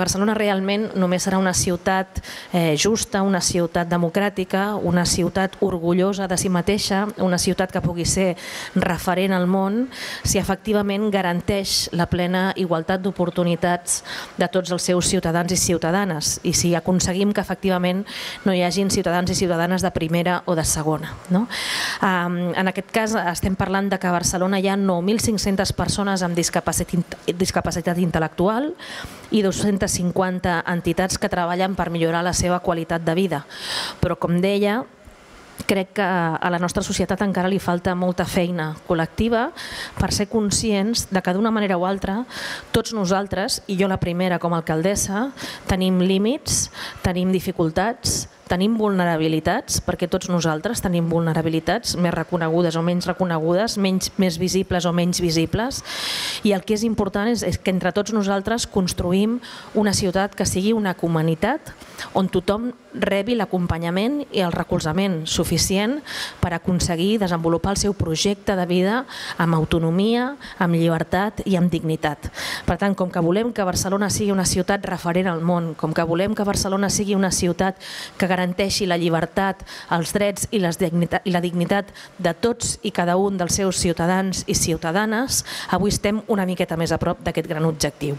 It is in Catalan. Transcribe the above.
Barcelona realment només serà una ciutat eh, justa, una ciutat democràtica, una ciutat orgullosa de si mateixa, una ciutat que pugui ser referent al món, si efectivament garanteix la plena igualtat d'oportunitats de tots els seus ciutadans i ciutadanes i si aconseguim que efectivament no hi hagin ciutadans i ciutadanes de primera o de segona. No? En aquest cas estem parlant de que a Barcelona hi ha 9.500 persones amb discapacitat, discapacitat intel·lectual i 250 entitats que treballen per millorar la seva qualitat de vida. Però, com deia, crec que a la nostra societat encara li falta molta feina col·lectiva per ser conscients de que d'una manera o altra tots nosaltres, i jo la primera com a alcaldessa, tenim límits, tenim dificultats, tenim vulnerabilitats, perquè tots nosaltres tenim vulnerabilitats més reconegudes o menys reconegudes, menys, més visibles o menys visibles, i el que és important és, és que entre tots nosaltres construïm una ciutat que sigui una comunitat on tothom rebi l'acompanyament i el recolzament suficient per aconseguir desenvolupar el seu projecte de vida amb autonomia, amb llibertat i amb dignitat. Per tant, com que volem que Barcelona sigui una ciutat referent al món, com que volem que Barcelona sigui una ciutat que garanteixi la llibertat, els drets i, les dignitat, i la dignitat de tots i cada un dels seus ciutadans i ciutadanes, avui estem una miqueta més a prop d'aquest gran objectiu.